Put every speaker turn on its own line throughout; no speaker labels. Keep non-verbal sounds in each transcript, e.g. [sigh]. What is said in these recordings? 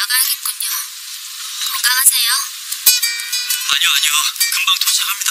나가야겠군요. 건강하세요.
아니요, 아니요. 금방 도착합니다.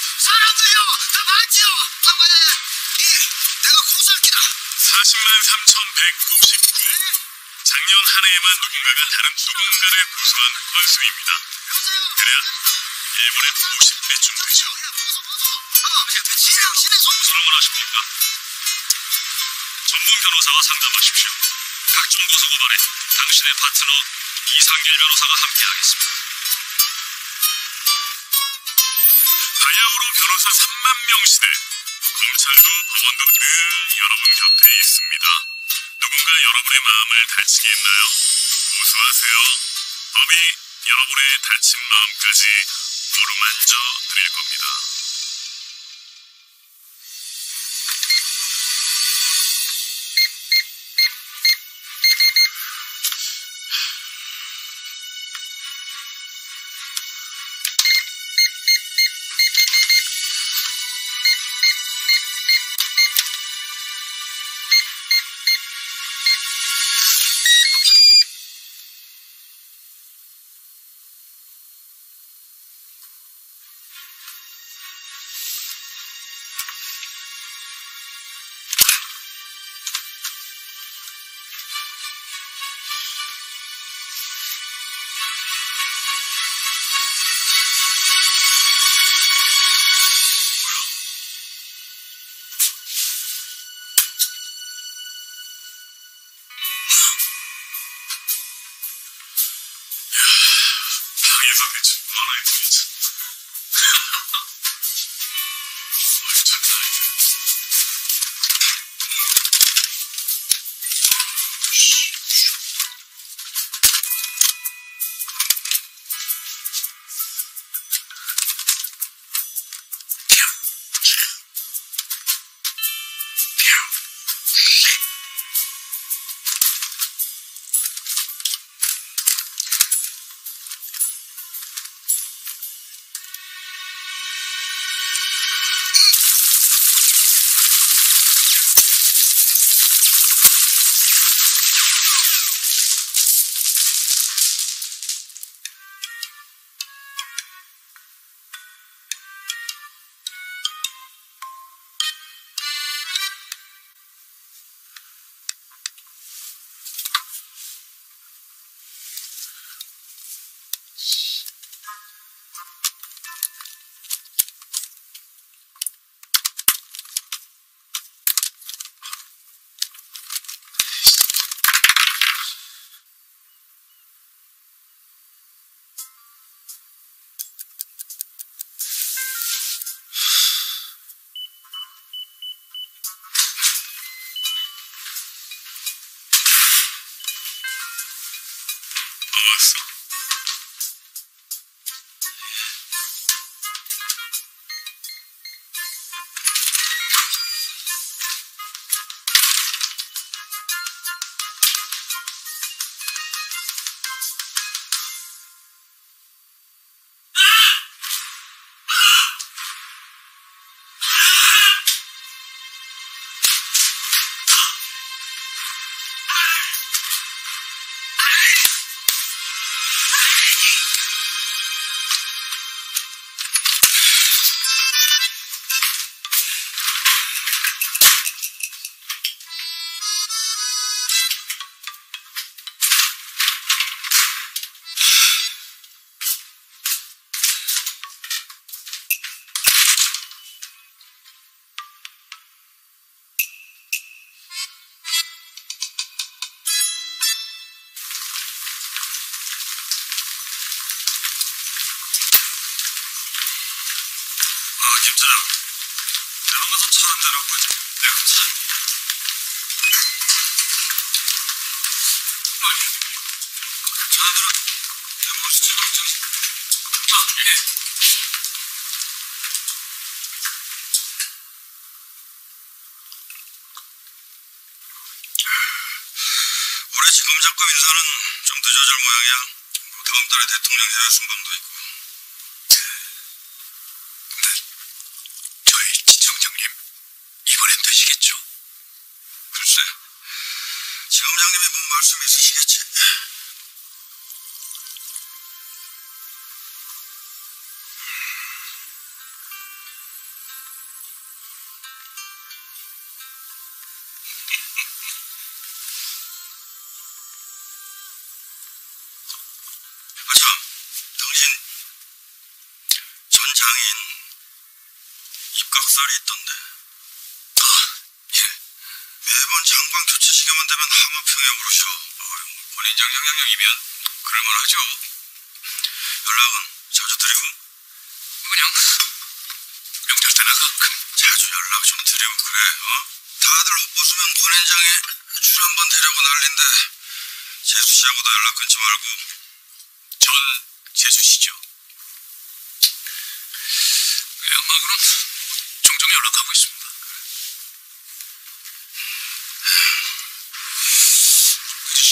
사람들요, 다 맞지요? 잠깐만, 이 내가 고살기다.
40만 3,159. 작년 한 해에만 누군가가 다른 누군가를 고소한 건수입니다. 그래야 1분에 50회쯤 되죠. 고소를 원하십니까? 전문 변호사와 상담하십시오. 각종 고소 고발에 당신의 파트너 이상길 변호사가 함께하겠습니다. 바야흐로 변호사 3만 명 시대. 검찰도 법원도 늘 여러분 곁에 있습니다. 누군가 여러분의 마음을 다치게 했나요? 고소하세요. 법이 여러분의 다친 마음까지 어루만져 드릴 겁니다. 방에서 왔
지검장급 인사는 좀 늦어질 모양이야. 뭐 다음 달에 대통령 해외 순방도 있고. 네. 근데 저희 지청장님 이번엔 되시겠죠? 글쎄, 지검장님이 뭔 말씀 있으시겠지. 아참, 당신 전 장인 입각살이 있던데. 매번 장관 교체 시간만 되면 하마평에 오르셔. 어휴, 본인 장장량령이면 그럴만하죠. 연락은 자주 드리고? 그냥 명절 때나 가끔 자주 연락 좀 드리고 그래, 어? 다들 옷 벗으면 본인장에 줄 한번 데려고 난린데 재수 씨하고도 연락 끊지 말고 전 재수 씨죠. 예, 뭐 그럼 종종 연락하고 있습니다.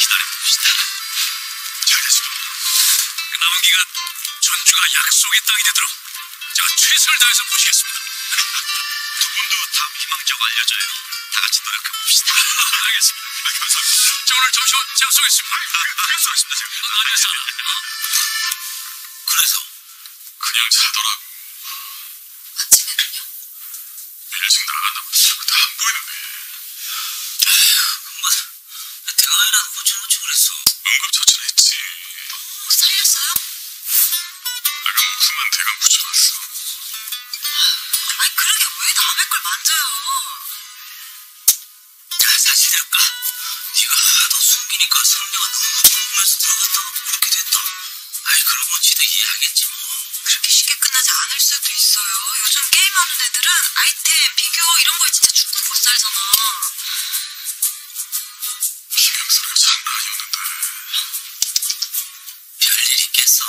기다려봅시다. 잘했어. 그 남은 기간 전주가 약속의 땅이 되도록 제가 최선을 다해서 모시겠습니다. 두 분도 다음 희망자가 알려져요. 다 같이 노력해봅시다. [laughs] 알겠습니다. 감사합니다. 저 오늘 점심. 쏘겠습니다. 제가. 아니야, 싸나. 그래서? 그냥 자더라고.
아침에는요?
일찍 나간다고 그때 안 보이는데. 뭐, 대강이라도 그랬어. 응급처치를 했지.
어, 살렸어요?
내가 무슨만 대강 붙여놨어.
아니 그렇게 왜 남의 걸 만져요?
야, 사실일까? 네가 하도 숨기니까 성녀가 너무 궁금해서 들어갔다가 그렇게 됐다. 아이, 그러면 지도 이해하겠지 뭐.
그렇게 쉽게 끝나지 않을 수도 있어요. 요즘 게임하는 애들은 아이템, 비교 이런 거에 진짜 죽고 못 살잖아.
별일 있겠어.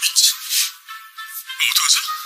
자식.
아,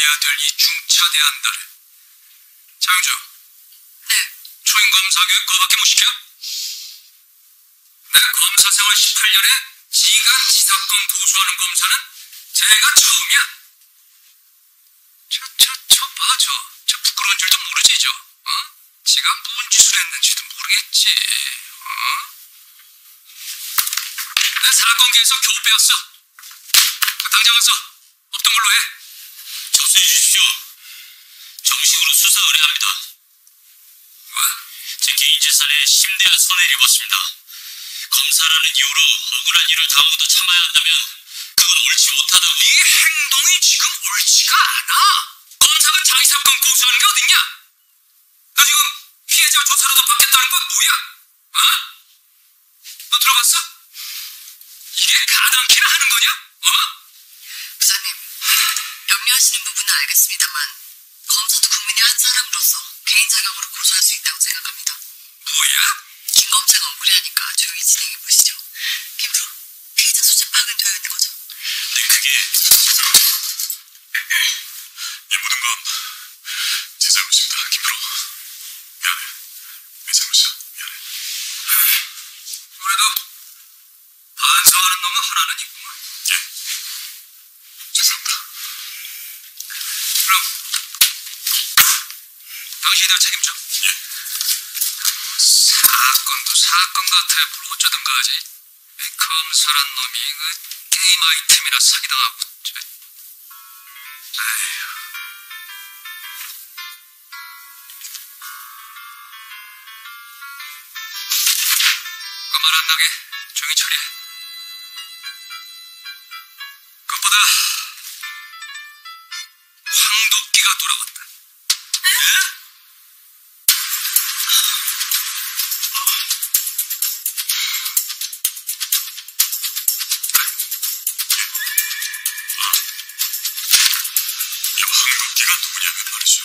해야
될 이 중차대한 달에. 장주,
네.
초임 검사 교육 거밖에 못 시켜? 내 검사 생활 18년에 지간 지사건 고소하는 검사는 제가 처음이야. 저, 저, 저 봐, 저. 저 부끄러운 줄도 모르지, 저. 어? 지가 뭔 짓을 했는지도 모르겠지. 어? 내 사건계에서 겨우 빼었어. 당장 가서 없던 걸로 해. 접수해 주십시오. 정식으로 수사 의뢰합니다. 왜? 제 개인 재산에 심대한 손해를 입었습니다. 검사라는 이유로 억울한 일을 당하고도 참아야 한다면 그건 옳지 못하다고. 네 행동이 지금 옳지가 않아. 검사가 자기 사건 고소하는 게 어딨냐? 너 지금 피해자 조사라도 받겠다는 건 뭐야? 어? 너 들어봤어? 이게 가당키나 하는 거냐? 어?
염려 하시는 부분은 알겠습니다만 검사도 국민의 한 사람으로서 개인 자격으로 고소할 수 있다고 생각합니다.
뭐야?
김 검사가 억울해하니까 조용히 진행해 보시죠. 김프로, 피해자 소재 파악은 되어 있는 거죠?
네, 그게 이 모든 건 제 잘못입니다, 김프로. 미안해. 내 잘못이야. 미안해. 그래도 반성하는 놈은 하나는 있구 그럼 당신이 다 책임져. 예. 사건도 사건 같아 뭘 어쩌든가 하지. 이 검사란 놈이 그 게임 아이템이나 사기당하고 저... 에휴. 그말 안 나게 조용히 처리해. 그것보다 돌아왔다. 이 황도끼가 누구냐면 말이죠.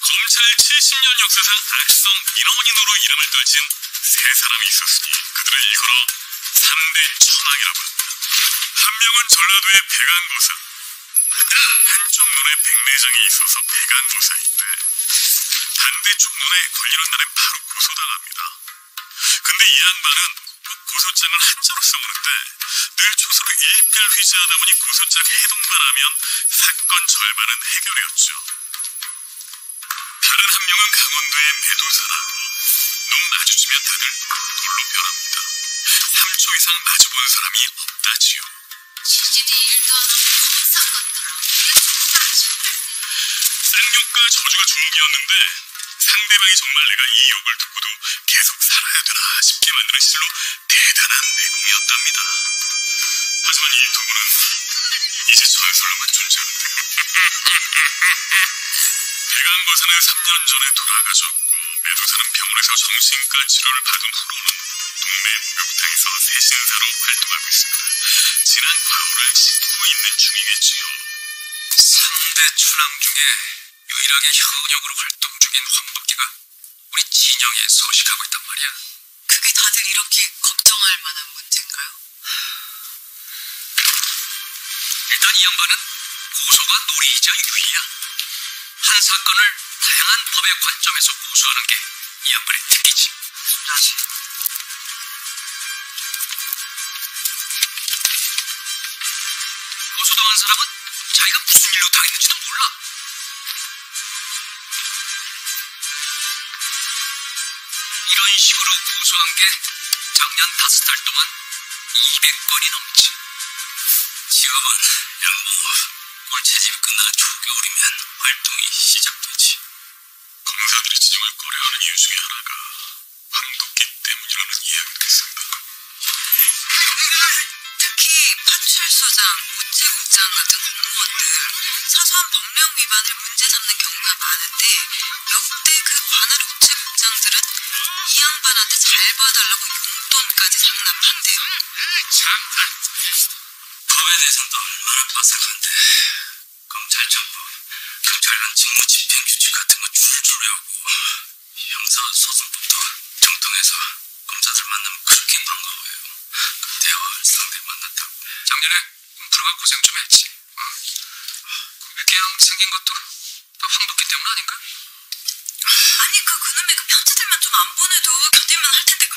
검찰 70년 역사상 악성 민원인으로 이름을 떨친 세 사람이 있었으니 그들을 일컬어 3대 천왕이라고 합니다. 한 명은 전라도의 백안고사. 한쪽 눈에 백내장이 있어서 백안고사인데 반대쪽 눈에 걸리는 날엔 바로 고소당합니다. 근데 이 양반은 꼭 고소장을 한자로 써오는데 늘 조서로 일필 휘지하다 보니 고소장 해동만 하면 사건 절반은 해결이었죠. 다른 한 명은 강원도의 매도사라고 눈 마주치면 다들 돌로 변합니다. 3초 이상 마주본 사람이 없다지요.
지들이 일도 안 하고 같더 라.
쌍욕과 저주가 주목이었는데 상대방이 정말 내가 이 욕을 듣고도 계속 살아야 되나 싶게 만드는 실로 대단한 내공이었답니다. 하지만 이두 분은 이제 전설로만 존재합니다. 대강거사는 3년 전에 돌아가셨고 매도사는 병원에서 정신과 치료를 받은 후로는 동네 목욕탕에서 세신사로 활동하고 있습니다. 지난 과오를 씻고 있는 중이겠지요. 3대 춘왕 중에 유일하게 현역으로 활동 중인 황덕기가 우리 진영에 서식하고 있단 말이야.
그게 다들 이렇게 걱정할 만한 문제인가요?
일단 이 양반은 고소가 놀이이자 유희야. 한 사건을 다양한 법의 관점에서 고소하는 게 이 양반의 특기지.
라지.
고소당한 사람은 자기가 무슨 일로 당했는지도 몰라. 이런 식으로 고소한 게 작년 다섯 달 동안 200건이 넘지. 지금은 양봉화 꼴채집이 끝나는 초겨울이면 활동이 시작되지. 검사들이 진영을 고려하는 이유 중에 하나가
파출소장, 우체국장 같은 공무원들 사소한 법령 위반을 문제 삼는 경우가 많은데 역대 그 관할 우체국장들은 이 양반한테 잘 봐달라고 용돈까지 상납한대요.
참, 법에 대해서는 또 얼마나 빠삭한데 검찰청법, 경찰관 직무 집행 규칙 같은 거 줄줄 외우고 형사소송법도 정통해서 검사들 만나면 그렇게 반가워요. 그 대화할 상대 만났다고. 작년에 음, 문프로가 고생 좀 했지.
어. 그 외계양 생긴 것도 황박기 때문 아닌가?
아니 그 그놈의 그 편지들만 좀 안 보내도 견딜만 할 텐데 그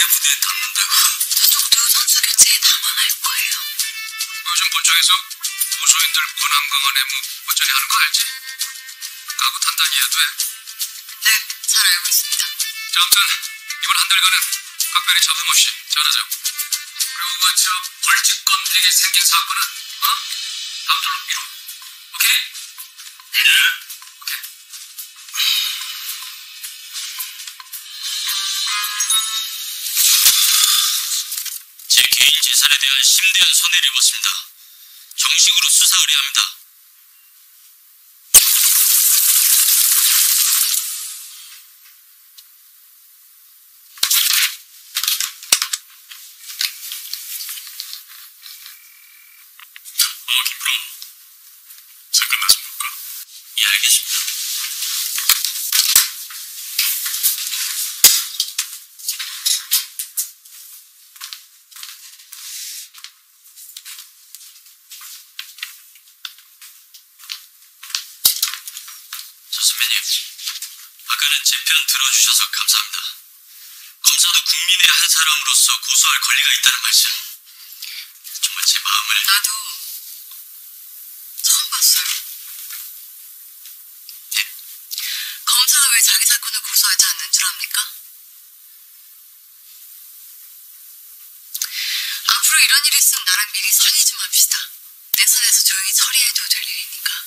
새 무대에 닿는다고.
저쪽도 선수 교체에 담아날 거예요.
요즘 본청에서 보소인들 권한강한 애무 어쩌니 하는 거 알지? 까고 단단히 해야 돼.
네, 잘 알고 있습니다.
자, 아무튼 이번 한 달간은 각별히 잡음 없이 잘하자고. 그리고 그저 벌칙권 되게 생긴 사건은 어? 다음절로 미뤄. 오케이? 네.
재산에 대한 심대한 손해를 입었습니다. 정식으로 수사 의뢰합니다. 저 선배님, 아까는 제 편 들어주셔서 감사합니다. 검사도 국민의 한 사람으로서 고소할 권리가 있다는 말씀. 정말 제 마음을
나도 처음 봤어요.
네,
검사가 왜 자기 사건을 고소하지 않는 줄 압니까? 앞으로 이런 일이 있으면 나랑 미리 상의 좀 합시다. 내 선에서 조용히 처리해도 될 일이니까.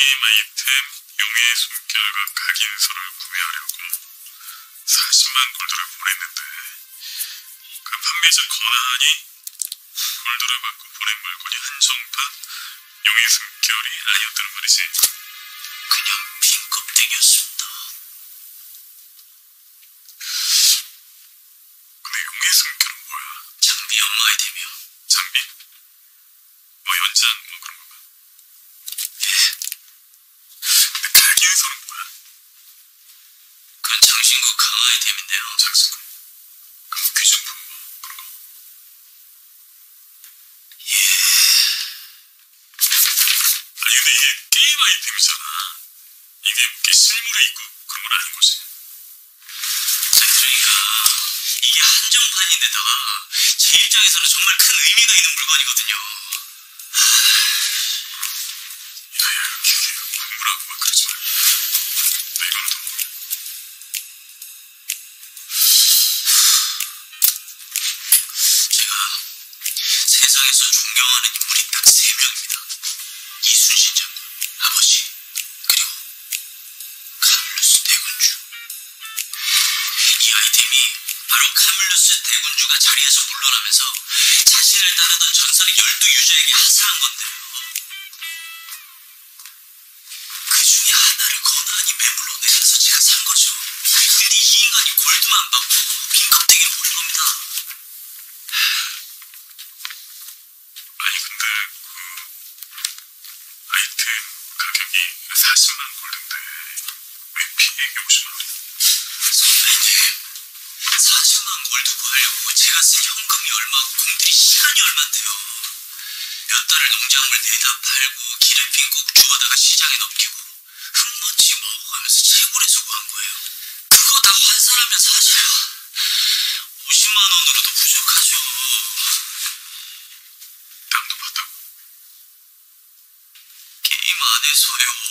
게임 아이템 용의 숨결과 각인서를 구매하려고 40만 골드를 보냈는데 그 판매자 권한이 골드를 받고 보낸 물건이 한정판 용의 숨결이 아니었다는 말이지 그냥 빈 껍데기였습니다 근데 용의 숨결은 뭐야? 장비 연마 아이템이요 장비? 뭐 연장 뭐 그런 건가? 예. 각인서는 뭐야? 그건 장신구 강화 아이템인데요. 장신구? 그럼 귀중품 뭐 그런 거? 예. 아니 근데 이게 게임 아이템이잖아. 이게 뭐 이렇게 실물을 입고 그런 건 아닌 거지. 그러니까 이게 한정판인데다가 제 입장에서는 정말 큰 의미가 있는 물건이거든요. 제가 세상에서 존경하는 인물이 딱 세 명입니다. 이순신 장군, 아버지, 그리고 카밀루스 대군주. 이 아이템이 바로 카밀루스 대군주가 자리에서 물러나면서 자신을 따르던 전설의 열두 유저에게 하사한 건데요. 인간이 골드만 받고 빈 껍데기를 버린 겁니다. 아니 근데 그 아이템 가격이
여기 40만 골드인데 왜 핑계에게 50만 원?
선배님 40만 골드 구하려고 제가 쓴 현금이 얼마고 공들이 시간이 얼만데요 몇 달을 농작물 내다 팔고 기름핀 꼭주 하다가 시장에 넘기고 흙먼지 먹어가면서 채굴해서 구한 거예요 그거 다 환산하면 사실 50만 원으로도 부족하죠
땅도 봤다고?
게임 안에서요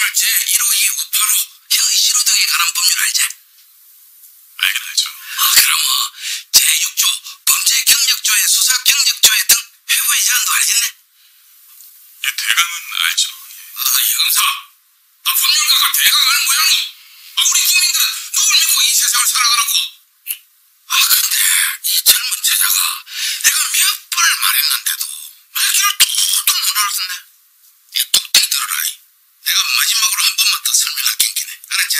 법률 제15258호 형의시로 등에 관한 법률 알지?
알긴 알죠.
아, 그럼 뭐 제6조 범죄 경력조회 수사 경력조회 등 회고의 제한도 알겠네?
예 대강은 알죠.
아, 이 검사. 아, 법률가가 대강하는 모양로. 아, 우리 국민들은 누굴 믿고 이 세상을 살아가라고? 아, 근데 이 젊은 제자가 내가 몇 번을 말했는데도 말귀를 뚝뚝 못 알아듣네 이 뚝뚝 들어라 이. 내가 마지막으로 한 번만 더 설명할 겐기네 알았지?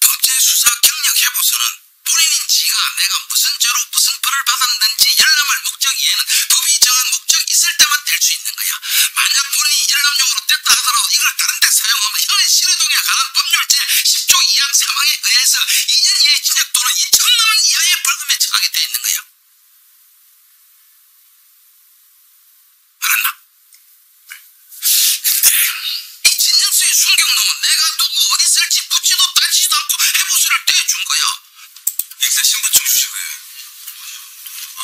범죄 수사 경력 해보서는 본인인 지가 내가 무슨 죄로 무슨 벌을 받았는지 열람할 목적 이에는 법이 정한 목적 있을 때만 뗄수 있는 거야. 만약 본인이 열람용으로 뗐다 하더라도 이걸 다른 데 사용하면 형의 실효동에 관한 법률제 10조 2항 3항에 의해서 2년 이하의 징역 또는 2천만 원 이하의 벌금에 처하게 돼 있는 거야. 거야. 행사 신분증 주시고요. 아,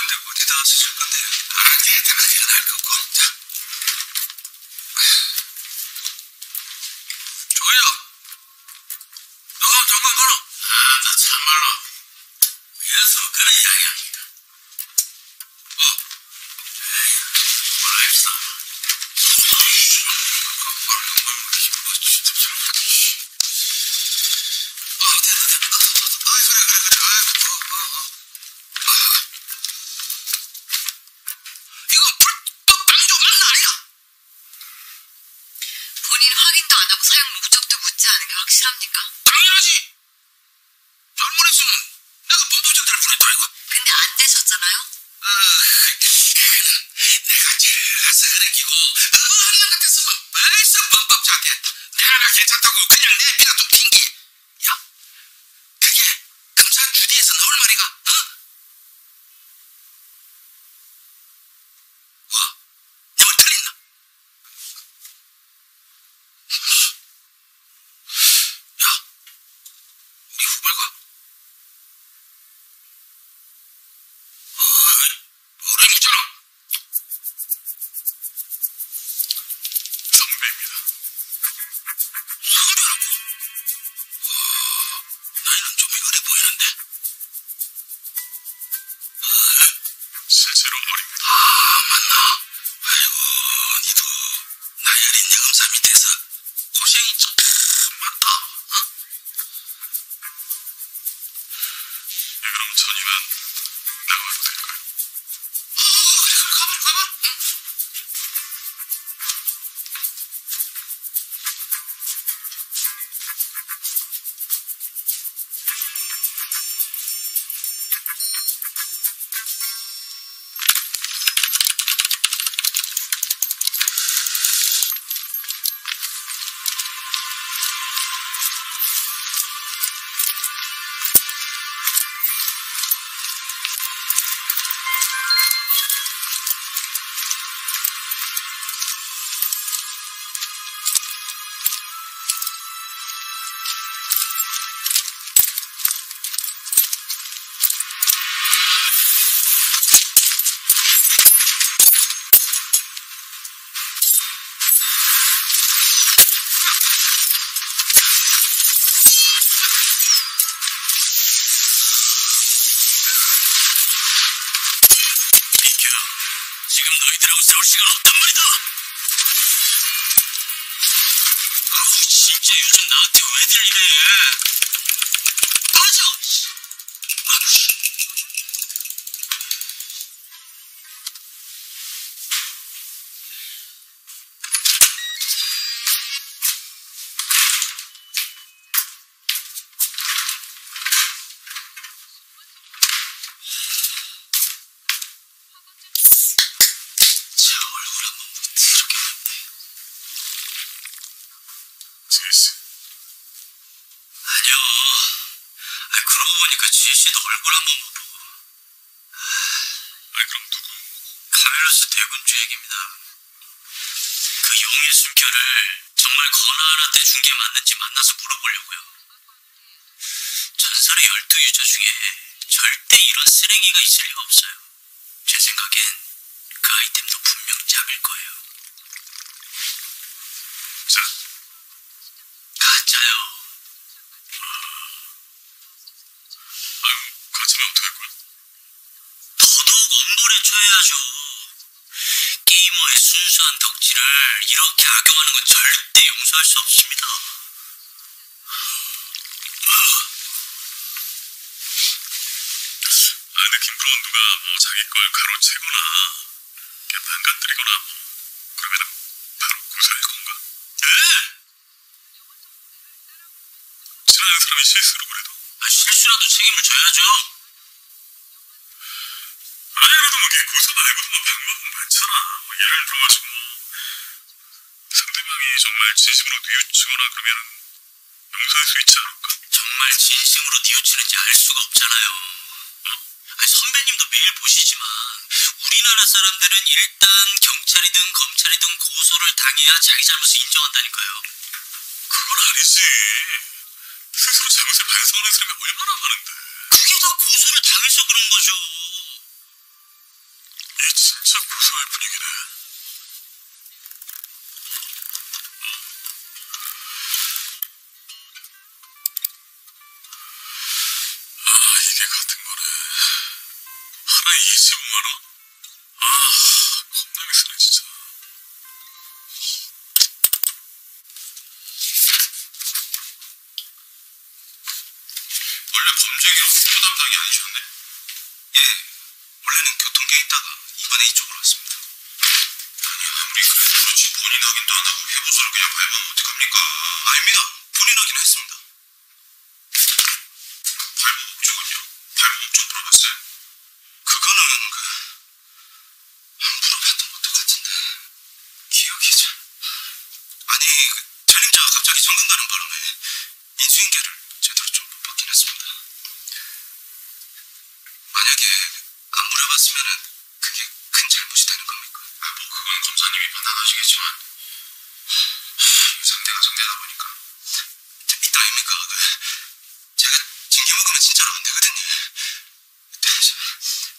근데 어디다 쓰실 건데? 아, 대단하게 나을 거고. 자. 저
묻지 않은 게 확실합니까? 근데 안 되셨잖아요?
내가 제일 가서 흐르기고 어하는 것 같았으면 벌써 범법 자게 내가 괜찮다고
실제로 어립니다.
아, 맞나? 너
제이스,
아니요. 아니, 그러고 보니까 지혜 씨도 얼굴 한 번 못 보고.
아니 그럼 누구?
카밀로스 대군주 얘기입니다. 그 용의 숨결을 정말 건아한테 준게 맞는지 만나서 물어보려고요. 전설의 열두 유저 중에 절대 이런 쓰레기가 있을 리가 없어요. 제 생각엔 그 아이템도 분명 짝일 거예요.
자,
가짜요.
아유 가짜면 어떡할 거야?
더더욱 엄벌에 처해야죠. 순수한 덕질을 이렇게 악용하는 건 절대 용서할 수 없습니다.
아 근데 김프로는 누가 뭐 자기 걸 가로채거나 그냥 망가뜨리거나 뭐 그러면은 바로 고소할 건가?
네!
친한 사람이 실수로 그래도
아, 실수라도 책임을 져야죠.
아니 그래도 뭐 이게 고소 말고도 뭐 방법은 많잖아 뭐 예를 들어가지고 뭐 상대방이 정말 진심으로 뉘우치거나 그러면은 용서할 수 있지 않을까?
정말 진심으로 뉘우치는지 알 수가 없잖아요. 어? 아니, 선배님도 매일 보시지만 우리나라 사람들은 일단 경찰이든 검찰이든 고소를 당해야 자기 잘못을 인정한다니까요.
그건 아니지 스스로 잘못을 반성하는 사람이 얼마나 많은데
그게 다 고소를 당해서 그런 거죠.
얘 진짜 고소할 분위기네 25만원? 아 겁나게 쓰네 진짜
원래 범죄기록 수부 담당이 아니셨네? 예, 원래는 교통계 있다가 이번에 이쪽으로 왔습니다. 아니, 아무리 그래도 그렇지 본인 확인도 안 하고 회보서를 그냥 밟으면 어떡합니까? 아닙니다. 본인 확인했습니다. 가는 바람에 인수인계를 제대로 좀 못 받긴 했습니다. 만약에 안 물어봤으면은 그게 큰 잘못이 되는 겁니까? 아, 뭐 그건 검사님이 판단하시겠지만 상대가 상대다 보니까 이따입니까? 그 제가 징계 먹으면 진짜로 안 되거든요.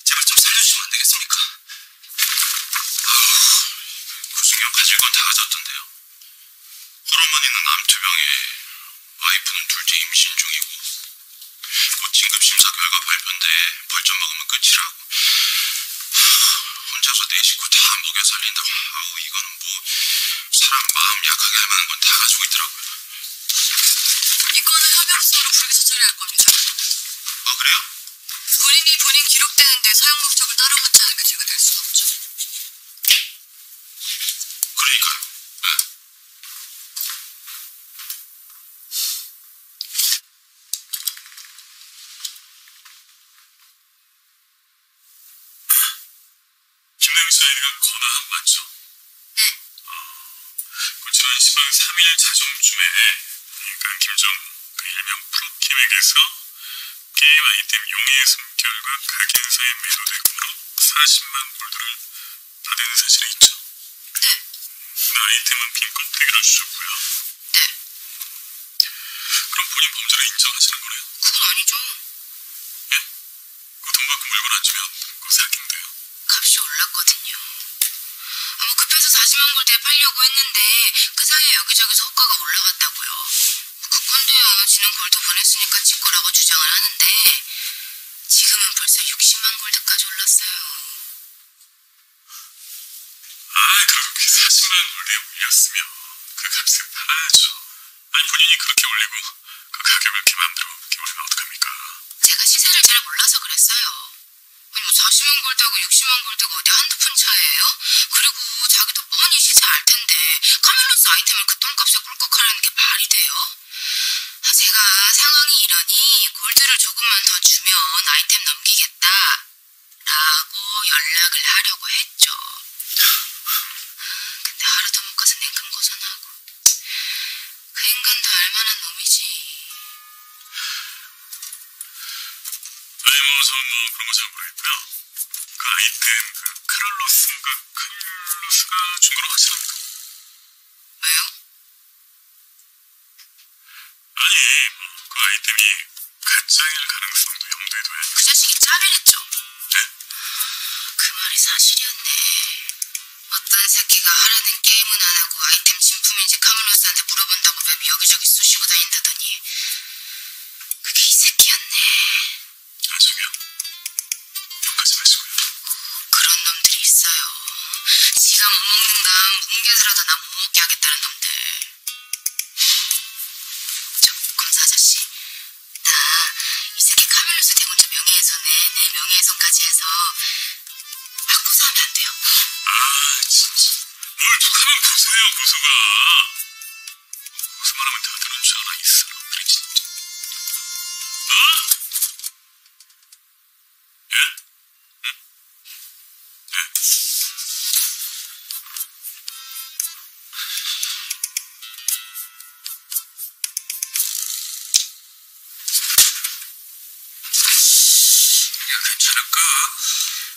제발 좀 살려주시면 안 되겠습니까? 아우, 구승경 가질 건 다 가졌던데요. 있는 남투병에 와이프는 둘째 임신 중이고 곧 진급 심사 결과 발표인데 벌점 먹으면 끝이라고.
살려서 내 식구 다 먹여 살린다고. 아우 이거는 뭐 사람 마음 약하게 할 만한 건 다 가지고 있더라고요.
이거는 협약서로 불기소 처리할 겁니다.
아 그래요?
본인이 본인 기록되는데 사용 목적을 따로 갖지 않으면 제가
프로캠에게서 게임 아이템 용의 숨결과 각인사에 매도되고 40만 골드를 받은 사실이 있죠.
네.
그 아이템은 빈 껍데기로 주셨고요.
네.
그럼 본인 범죄를 인정하시는 거네요?
그건 아니죠.
그돈 받고 물건 안 주면 그거 사기인데요.
값이 올랐거든요. 아, 뭐 급해서 40만 골드에 팔려고 했는데 그 사이에 여기저기서 호가가 올라갔다고요. 지는 골드 보냈으니까 지 거라고 주장을 하는데 지금은 벌써 60만 골드까지 올랐어요.
아, 그렇게 40만 골드에 올렸으면 그 값을 팔아야죠. 아니, 본인이 그렇게 올리고 그 가격을 이렇게 마음대로 올리면 어떡합니까?
제가 시세를 잘 몰라서 그랬어요. 아니 뭐 40만 골드하고 60만 골드가 어디 한두 푼 차이예요? 그리고 자기도 뻔히 시세 알 텐데 카멜로스 아이템을 그 똥값에 꿀꺽하려는 게 말이 돼요? 아, 제가 상황이 이러니 골드를 조금만 더 주면 아이템 넘기겠다 라고 연락을 하려고 했죠. 근데 하루도 못 가서 냉큼 고전하고 그 인간도 알만한 놈이지.
아니, 뭐, 저는 뭐 그런 거 잘 모르겠고요. 그 아이템, 그 카를로스인가 카를로스가 준 거로 확실합니까?
왜요?
아니, 뭐, 그 아이템이 가짜일 가능성도 염두에 둬야죠.
그 자식이 짜내랬죠.
네?
그 말이 사실이었네. 어떤 새끼가 하라는 게임은 안 하고 아이템 진품인지 카멜로스한테 물어본다고 웹 여기저기 쑤시고 다닌다더니 그게 이 새끼였네.
아, 저기요. 욕하지 마시고요.
그런 놈들이 있어요. 지가 못 먹는 건 뭉개서라도 나 못 먹게 하겠다는 놈들.
보세요, 고소가. 고소만 하면 다 들은 줄 알아, 이 사람들이 진짜. 어? 예? 응? 예? 야, 괜찮을까?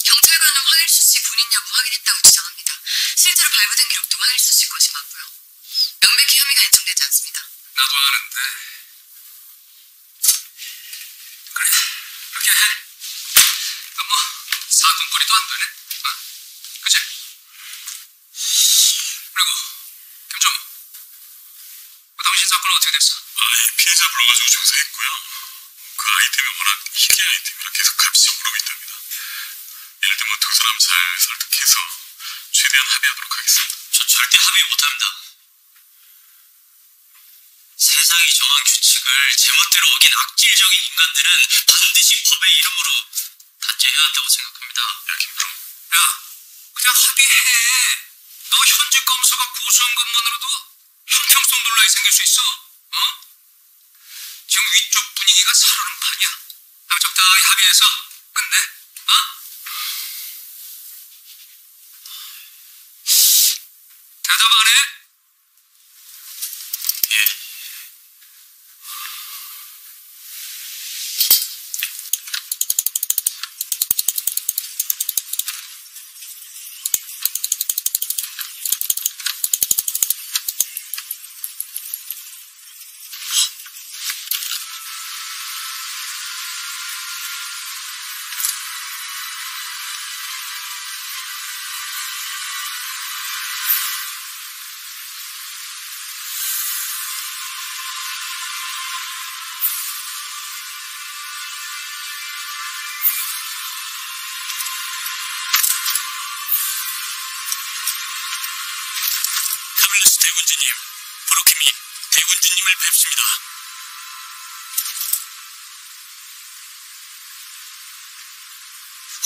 경찰관은 황일수 씨 군인 여부 확인했다고 주장합니다. 발부된 기록도 황일수 씨 것이 맞고요. 명백히 혐의가 인정되지 않습니다.
나도 아는데. 그래, 그렇게 해. 아, 뭐, 사건거리도 안 되네. 어? 그치? 그리고, 김정우. 그 당신 사건은 어떻게 됐어? 아, 이 피해자 불러가지고 조사했고요. 그 아이템이 워낙 희귀 아이템이라 계속 값이 오르고 있답니다. 예를 들면 두 사람 잘 설득해서 최대한 합의하도록 하겠습니다. 저 절대 합의 못합니다. 세상이 정한 규칙을 제멋대로 어긴 악질적인 인간들은 반드시 법의 이름으로 단죄해야 한다고 생각합니다. 야, 김프로. 야, 그냥 합의해. 너 현직 검사가 고소한 것만으로도 형평성 논란이 생길 수 있어. 어? 지금 위쪽 분위기가 아니야? 아, 적당히 합의해서 끝내. 어? 대답 안 해?
대군주님, 브로킴이 대군주님을 뵙습니다.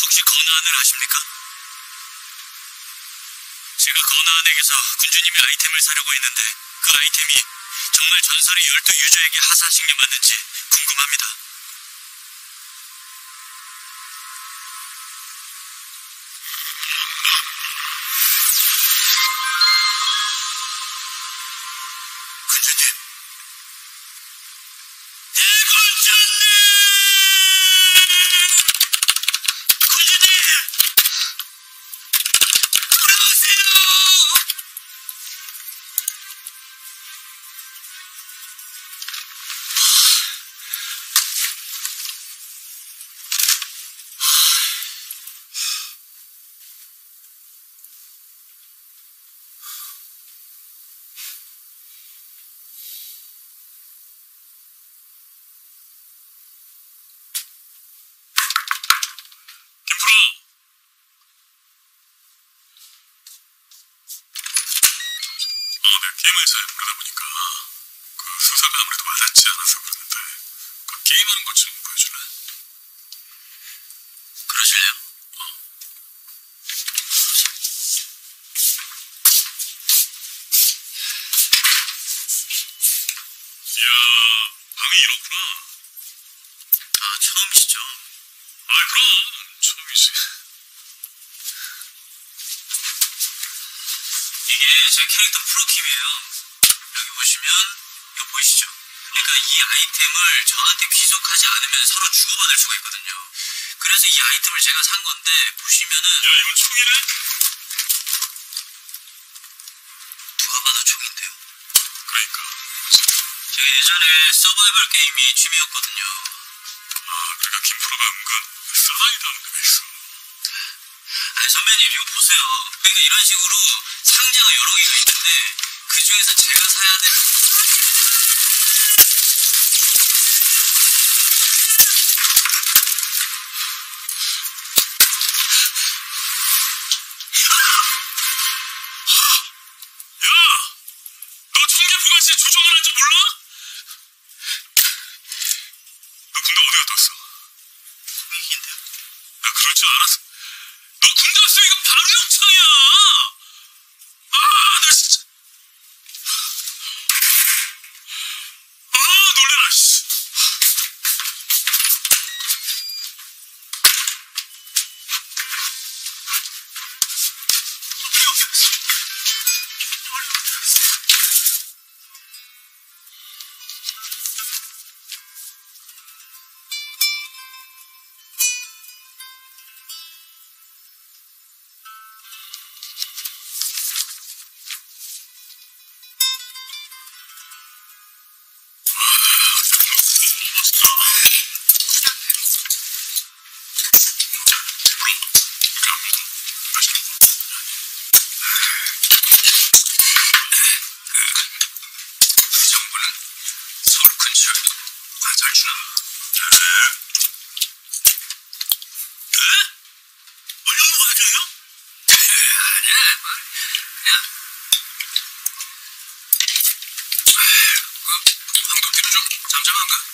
혹시 건아안을 아십니까? 제가 건아안에게서 군주님의 아이템을 사려고 했는데 그 아이템이 정말 전설의 열두 유저에게 하사식려 맞는지 궁금합니다. 잘 모르다 보니까 그 수사가 아무래도 와닿지 않아서 그러는데 그 게임하는 것 좀 보여줄래? 그러실래요? 어. 이야, 방이 이렇구나. 아, 처음이시죠? 아, 그럼 처음이지. 이게 제 캐릭터 프로킴이에요. 보이시죠? 그러니까 이 아이템을 저한테 귀속하지 않으면 서로 주고받을 수가 있거든요. 그래서 이 아이템을 제가 산 건데 보시면은 야 이거 총이네? 누가 봐도 총인데요. 그러니까 제가 예전에 서바이벌 게임이 취미였거든요. 아 그러니까 김 프로가 은근 사나이다 은근 있어. 아니 선배님 이거 보세요. 그러니까 이런 식으로 상자가 여러 개가 있는데 그 중에서 제가 사야 되는 군인데요. 야, 그럴 줄 알았어. 너 군대 왔으면 이거 바로 영창이야! 잠잠한가?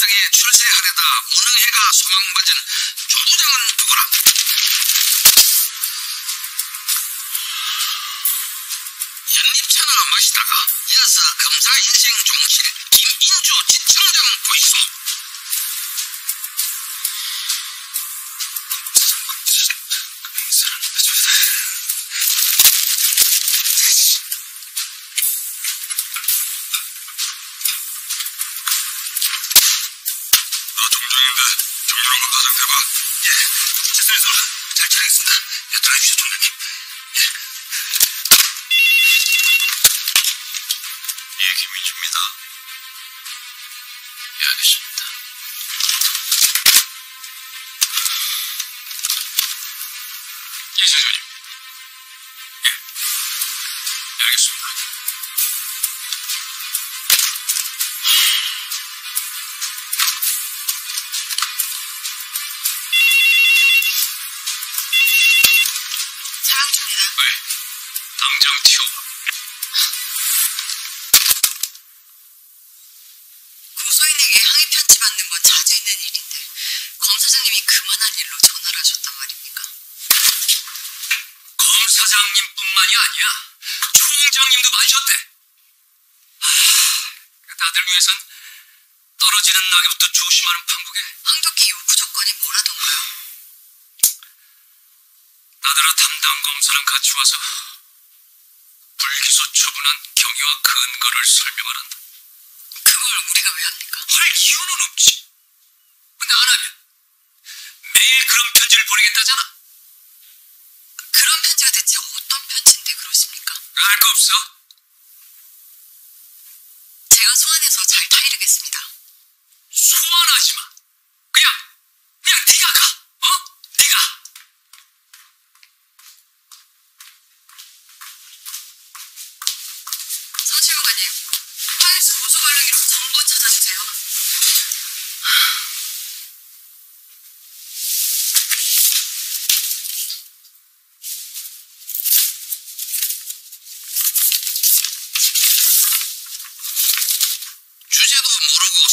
저 땅에 출세하려다 운흥회가 소망받은 조부장은 누구라? 연립차나 마시다가 이어서 검사 인생 종실 김인주 지청장 보이소. 여 총장님도 많으셨대. 하, 다들 위해선 떨어지는 낙엽도 조심하는 판국에
황도끼 요구 조건이 뭐라던가요?
나더러 담당 검사랑 같이 와서 불기소 처분한 경위와 근거를 설명하란다.
그걸 우리가 왜 합니까?
할 이유는 없지. 근데 안 하면 매일 그런 편지를 보내겠다잖아. 알거 없어?
제가 소환해서 잘 타이르겠습니다.
소환하지 마.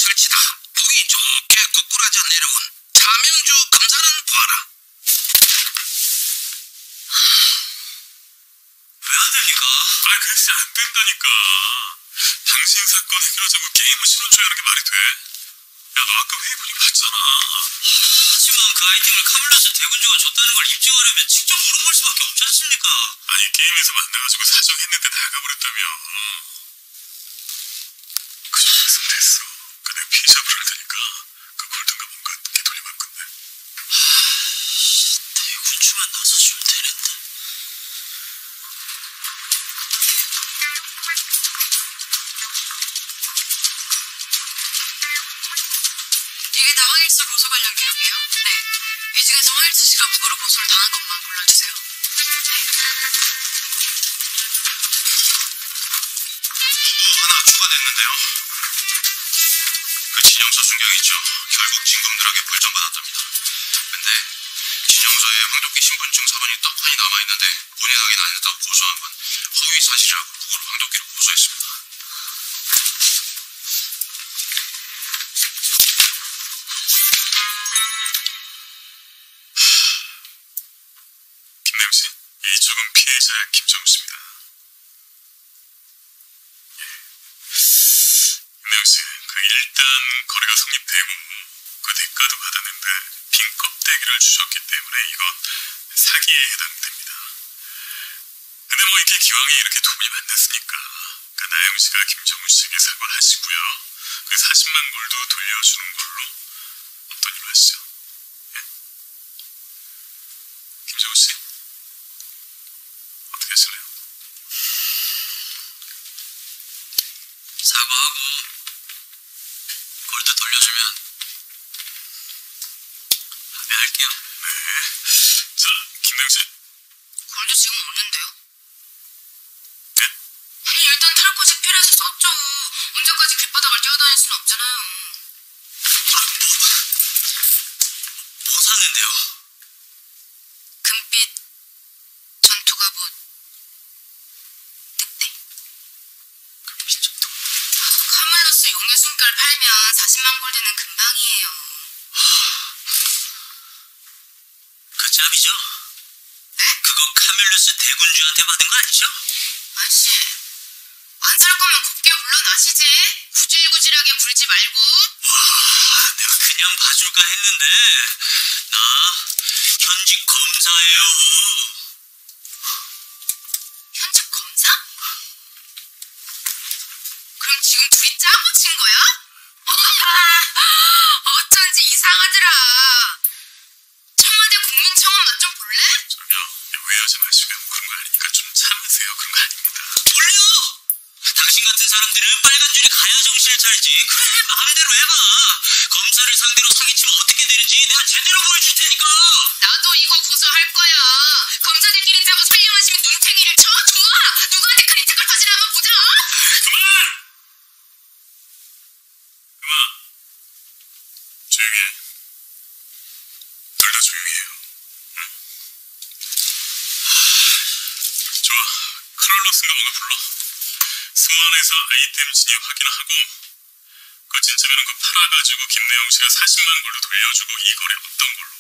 설치다. 보기 좋게 고꾸라져 내려온 차명주 검사는 봐라. 왜안 됩니까?
아, 글쎄 안 된다니까. 당신 사건 해결하자고 게임을 실어줘야 하는 게 말이 돼. 야, 너 아까 회의 분위기 봤잖아.
하지만 그 아이템을 카블라스 대군주가 줬다는 걸 입증하려면 직접 물어볼 수밖에 없지 않습니까?
아니, 게임에서 만나가지고 사정했는데 나가버렸다며. 그 정도면 됐어. 그 내가 피해 테니까 그 골든가 뭔가 되돌리면 끝내.
대군주만 나서주면 되는데.
이게 다 황일수 고소 관련 기록이에요? 네. 이 중에서 황일수 씨가 무고로 고소를 당한 것만 골라주세요.
하나 추가됐는데요. 그 진영서 순경 있죠. 결국 진검들에게 불정받았답니다. 근데 진영서에 황덕기 신분증 사본이 떡하니 남아있는데 본인 확인 안 했다고 고소한 건 허위 사실이라고 무고로 황덕기를 고소했습니다. 씨, 이쪽은 피해자 김정우 씨입니다. 김남 씨, 그 일단 거래가 성립되고 그 대가도 받았는데 빈 껍데기를 주셨기 때문에 이건 사기에 해당됩니다. 근데 뭐 이렇게 기왕에 이렇게 두 분이 만났으니까 그 나영 씨가 김정우 씨에게 사과하시고요. 그 40만 골도 돌려주는 걸로 어떠니 마시죠? 예? 김정우 씨 어떻게 하실래요?
사과하고 골드 돌려주면 합의할게요.
네. 자, 씨.
골드 지금 없는데요? 숨결 팔면 40만 골드는 금방이에요.
그 짭이죠? 그거 카멜루스 대군주한테 받은 거 아니죠?
아저씨, 안 살 거면 곱게 물러나시지. 구질구질하게 굴지 말고.
와, 내가 그냥 봐줄까 했는데 사람들은 빨간 줄이 가야 정신을 차리지. 그래, 마음대로 해봐. 검사를 상대로 사기치면 어떻게 되는지 내가 제대로 보여줄 테니까.
나도 이거 고소할 거야. 검사들끼리 짜고 설령하시면 눈탱이를 쳐? 좋아. 누구한테 critical 터질지 한번 보자.
그만! 그만. 조용히 해. 둘다 조용히 해요. 응? 좋아. 크롤로스인가 뭔가 불러. 스완에서 아이템 진입 확인하고 그 진짜면은 그 팔아가지고 김내영 씨가 40만 걸로 돌려주고 이 거래 없던 걸로.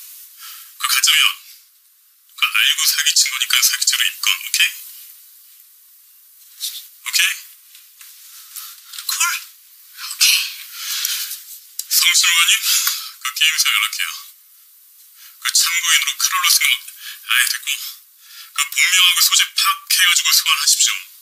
그 가짜면 그 알고 사기친 거니까 사기죄로 입건. 오케이? 오케이? 콜.
오케이.
성실원님, 그 게임사 연락해요. 그 참고인으로 크롤로스는 뭐, 아예 됐고, 그 본명하고 소재 파악해가지고
소환하십시오.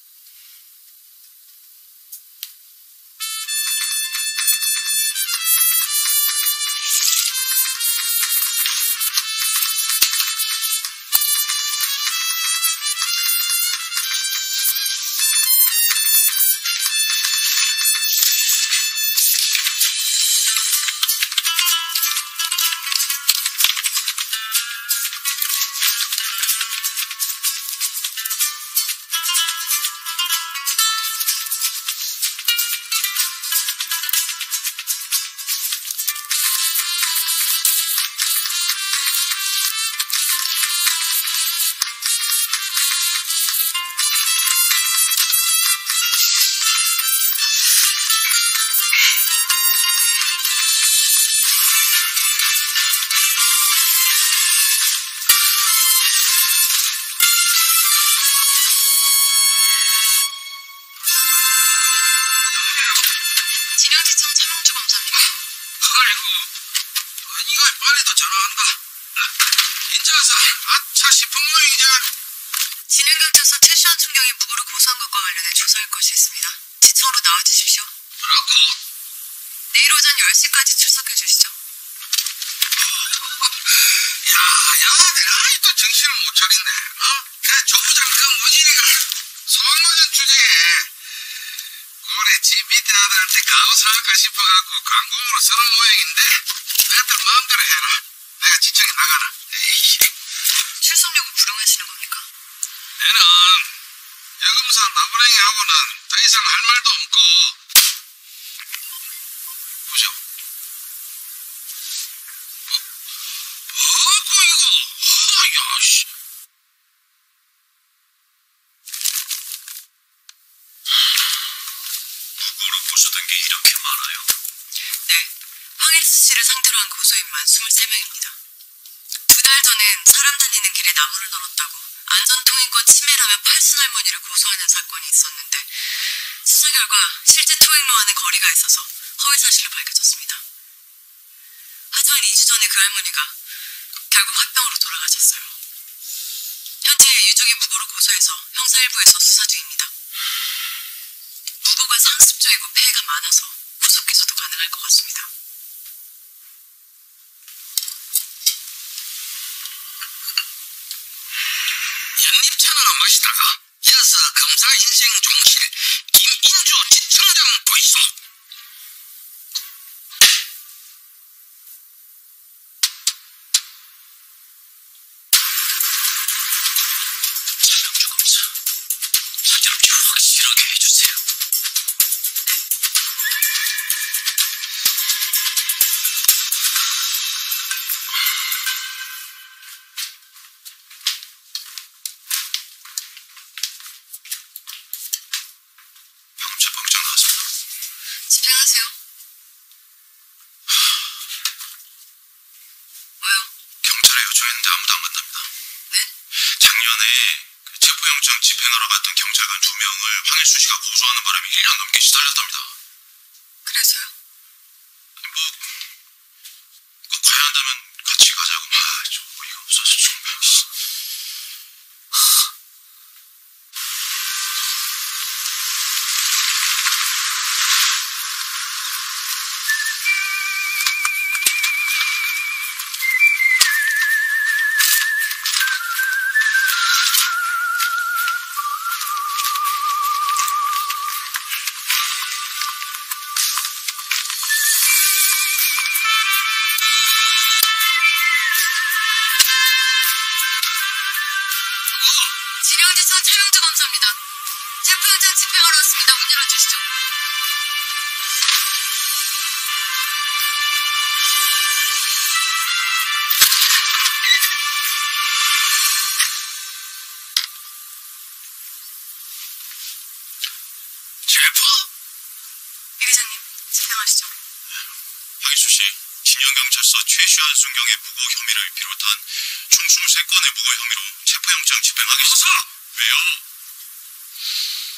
못 차린대. 어? 그 조부장 그 무진이가 소환모전 주제에 올해 지 밑에 아들한테 가오 사할까 싶어갖고 강공으로 쓰는 모양인데 애들 마음대로 해라. 내가 지청에 나가나. 에이,
출석 요구 불응하시는 겁니까?
내는 여금사 나부랭이하고는 더 이상 할 말도 없고 보죠. 뭐, 뭐고 이거? 허야 씨.
누구로 보셨던 게 이렇게 많아요?
네. 황혜수 씨를 상대로 한 고소인만 23명입니다. 두 달 전엔 사람 다니는 길에 나무를 널었다고 안전통행권 침해라며 팔순 할머니를 고소하는 사건이 있었는데 수사 결과 실제 통행로와는 거리가 있어서 허위 사실로 밝혀졌습니다. 하지만 2주 전에 그 할머니가 결국 유족이 무고로 고소해서 형사 1부에서 수사 중입니다. 무고가 상습적이고 폐해가 많아서 구속 기소도 가능할 것 같습니다.
연립차나 마시다가 이어서 검사 인생 종실
고소하는 바람에 1년 넘게 시달렸답니다. 진영경찰서 최슈한 순경의 무고 혐의를 비롯한 총 23건의 무고 혐의로 체포영장 집행하겠습니다. 왜요?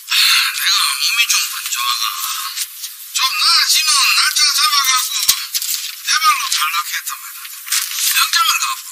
아, 내가 몸이 좀 안 좋아가. 좀 나아지면 날짜 잡아갖고 내 발로 탈락했단 말이야. 영장을 갖고.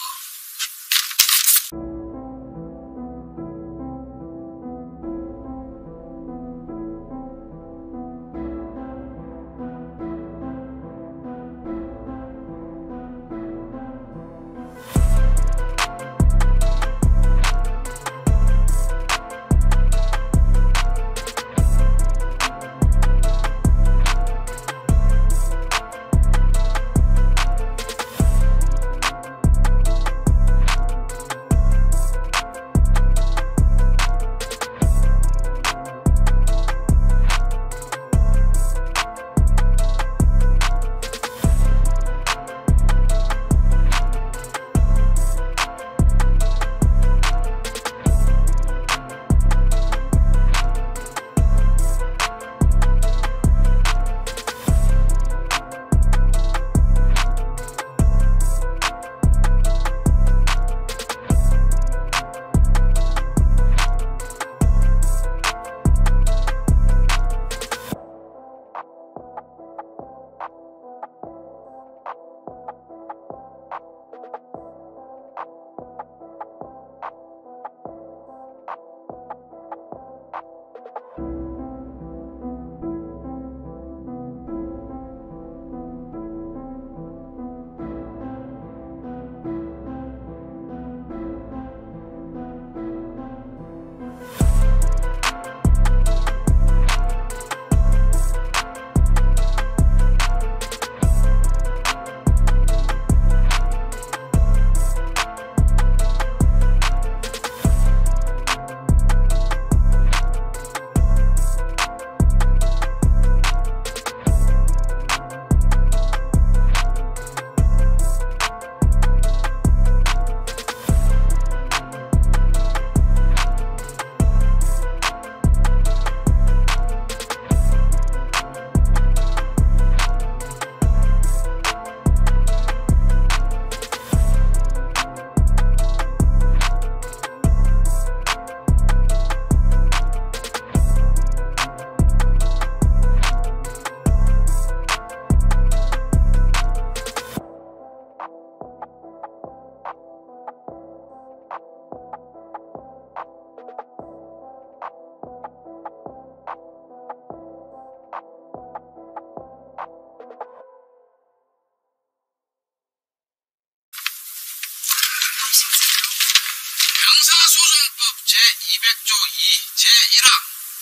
300조 2 제1항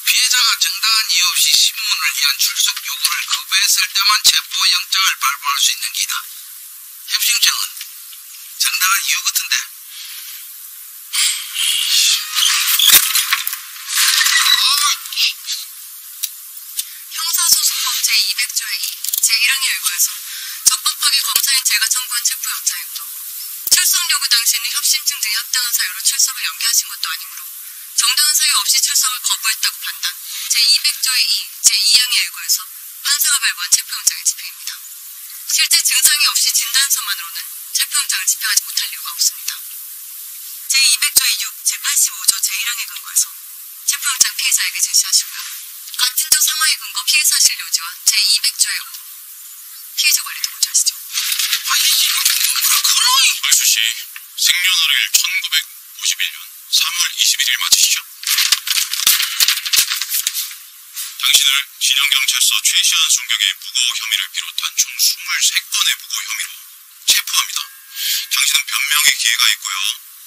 피해자가 정당한 이유 없이 신문을 위한 출석 요구를 거부했을 때만 체포영장을 발부할 수 있는 기다. 협심증은 정당한 이유 같은데
형사소송법 제200조의 2 제1항에 의거해서 적법하게 검사인 제가 청구한 체포영장행도 출석 요구 당시에는 협심증 등에 합당한 사유로 출석을 연기하신 것도 아니므로 정당한 사유 없이 출석을 거부했다고 판단 제200조의 2, 제2항에 의거해서 판사가 발부한 체포영장의 집행입니다. 실제 증상이 없이 진단서만으로는 체포영장을 집행하지 못할 이유가 없습니다. 제200조의 6, 제85조 제1항에 근거해서 체포영장 피해자에게 제시하시고요. 같은 조 상하에 근거 피해 사실 요지와 제200조의 5, 피해자 관리 도구지 하시죠.
아니 이거 뭐라 그러니?
얼수 씨, 생년월일 1951년 3월 21일 맞으시죠? 당신을 진영경찰서 최시한 순경의 무고 혐의를 비롯한 총 23건의 무고 혐의로 체포합니다. 당신은 변명의 기회가 있고요.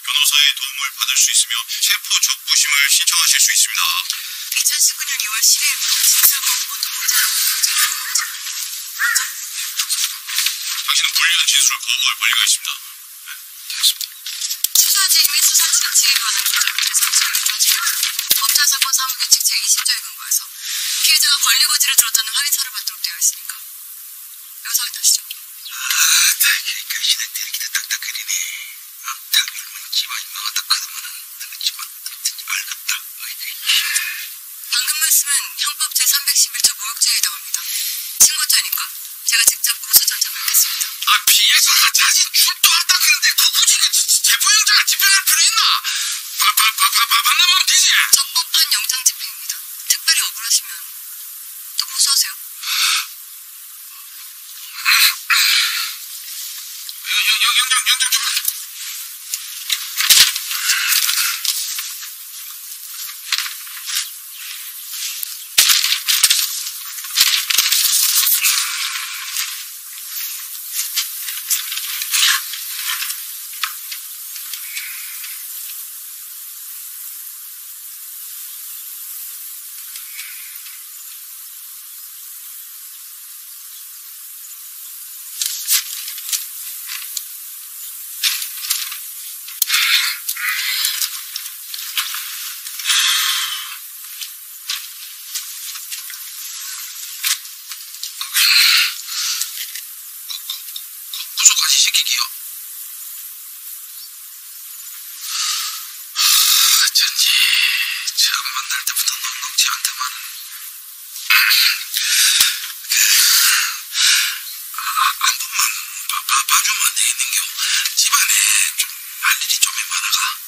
변호사의 도움을 받을 수 있으며 체포 적부심을 신청하실 수 있습니다.
2019년 2월 12일부터 진술과 원본 문제라고
당신은 불리한 진술을 거부할 권리가 있습니다.
수사지 및 수사지가 지휘받은 조정 대상수를 조치하고 검찰 사건 사무 규칙 제20조에 근거해서 피해자가 권리 고지를 들었다는 확인서를 받도록 되어 있으니까 여기서 확인하시죠.
아따 때리기도 딱딱거리네. 어, 딱 얼마나 집안이 망하다 그러면은 그 집안 알겠다.
방금 말씀은 형법 제311조 모욕죄에 해당합니다. 친고죄니까 제가 직접 고소 전장을 겠습니다.
아 피해자 자신 바바바바바 만나면 되지.
적법한 영장
구속까지 시키기요. 어쩐지 처음 만날 때부터 녹록지 않다마는 아, 한 번만 봐주면 안 되겠는겨. 집안에 좀 할 일이 좀 많아가.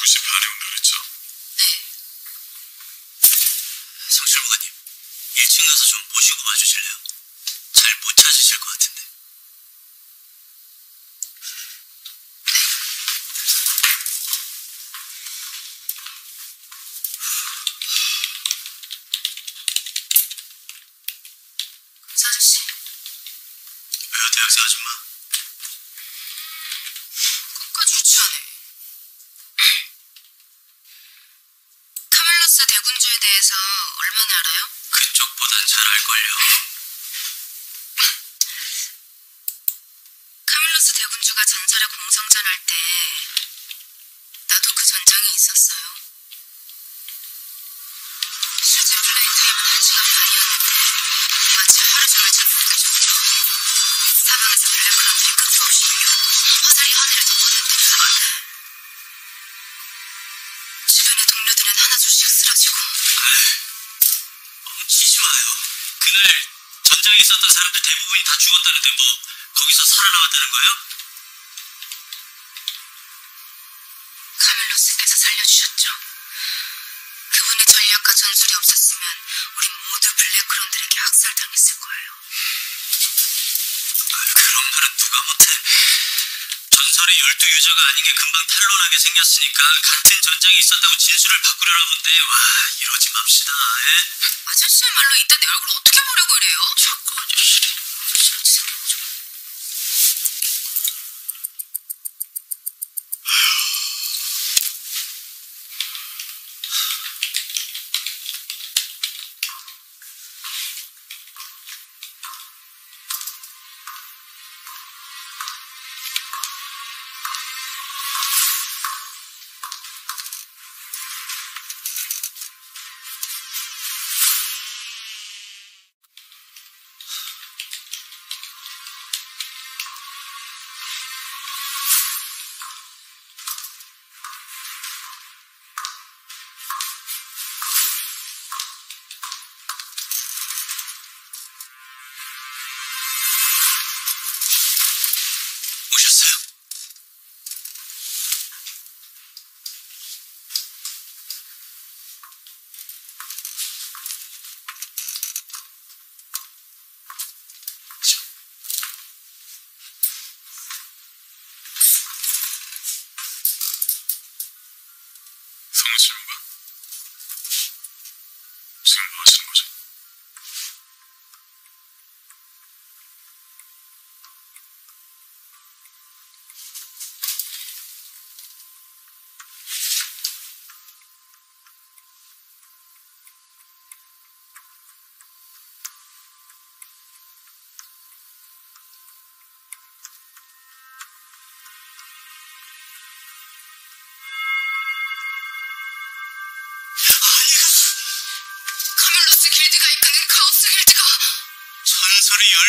카밀로스의 대군주 2시 반에 온다 그랬죠?
네.
성실무관님, 1층 가서 좀 모시고 봐주실래요?
하나둘씩 쓰러지고
엉치지 마요. 그날 전장에 있었던 사람들 대부분이 다 죽었다는데 뭐 거기서 살아남았다는 거예요?
카멜로스께서 살려주셨죠. 그분의 전략과 전술이 없었으면 우린 모두 블랙크론들에게 학살당했을 거예요.
그런 말은 누가 못해. 전설의 열두 유저가 아닌 게 금방 탄론하게 생겼으니까 같은 전장에 있었다고 진술을 바꾸려나 본데 와 이러지 맙시다. 예?
아저씨야말로 이딴 내 얼굴 어떻게 보려고 이래요?
자꾸 아저씨.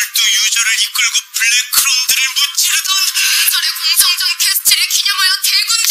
열두 유저를 이끌고 블랙크롬들을 무찌르던
전설의 공성전 캐스트를 기념하여 대군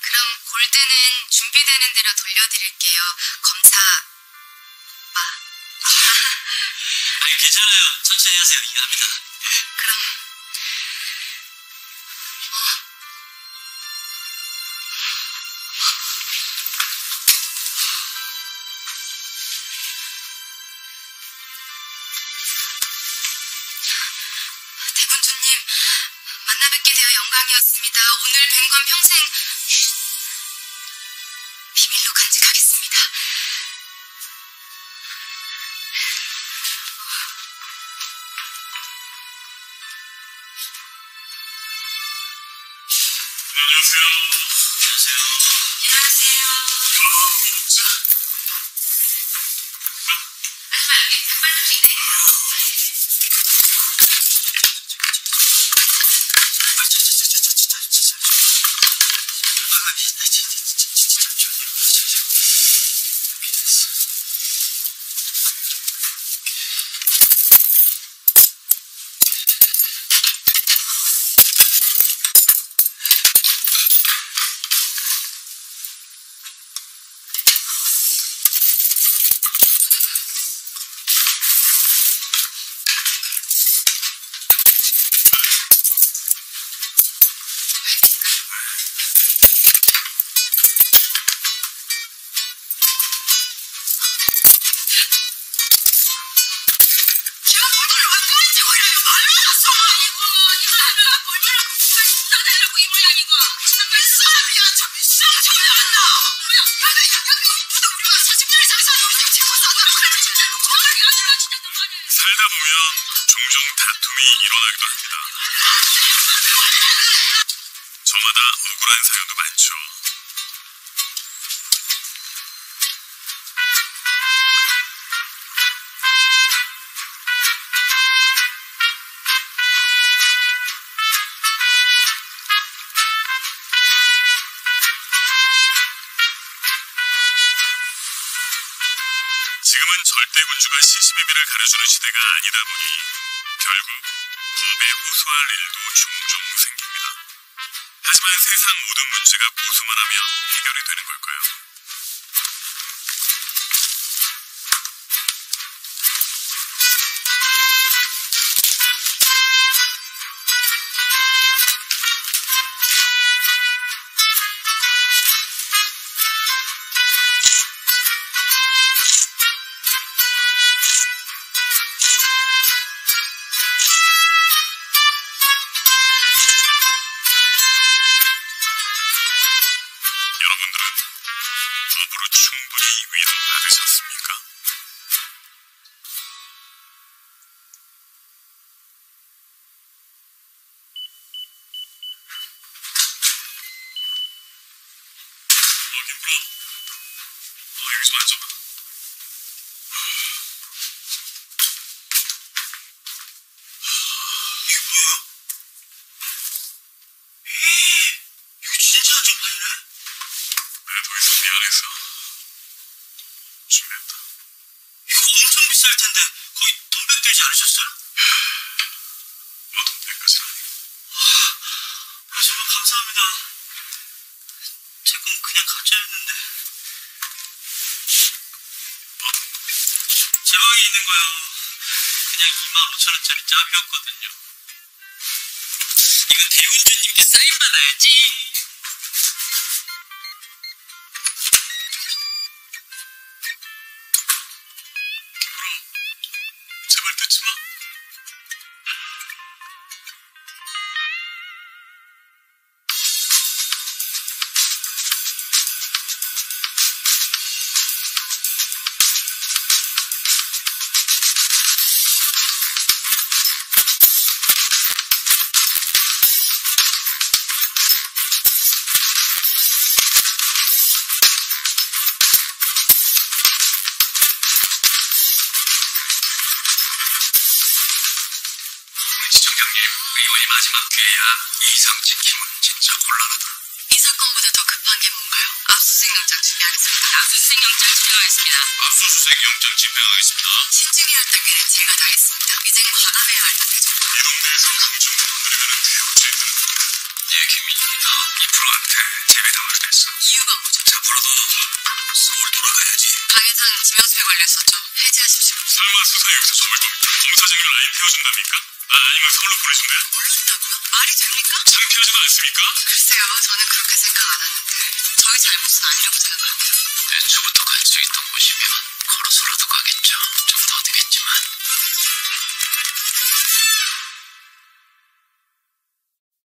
그럼 골드는 준비되는 대로 돌려드릴게요. 검사 마.
아니 괜찮아요. 천천히 하세요. 이해합니다.
뵌건 평생 비밀로 간직하겠습니다.
안녕하세요. 살다 보면 종종 다툼이 일어나기도 합니다. 저마다 억울한 사연도 많죠. 절대군주가 시시비비를 가려주는 시대가 아니다 보니 결국 법에 호소할 일도 종종 생깁니다. 하지만 세상 모든 문제가 고소만 하면 해결이 되는 준비했다.
이거 엄청 비쌀 텐데 거의 돈백 들지 않으셨어요? 제 방에 있는 거요. 그냥 2만 5천 원짜리 짭이었거든요. 이거 대운주님께 사인 받아야지. 이상 지킴은 진짜 곤란하다.
이 사건보다 더 급한 게 뭔가요? 압수수색 영장 준비하겠습니다. 압수수색 영장 집행하겠습니다.
압수수색 영장 집행하겠습니다.
신중이었다기는 제가 다 했습니다. 이젠 과감해야 할 때죠.
이런 데에서 감정을 건드리면 대우죄들은 예, 김민준이가 이 프로한테 제외당할 됐어.
이유가 뭐죠?
앞으로도 서울 돌아가야지.
강혜상 지명수배 걸렸었죠. 해제하십시오.
설마 수사 여기서 접을 겁니까? 검사장이랑 라인 태워준답니까? 아, 아니면 서울로 보내준대 창피하지도 않습니까?
글쎄요, 저는 그렇게 생각 안 하는데 저희 잘못은 아니라고 생각하고요.
애초부터 갈 수 있던 곳이면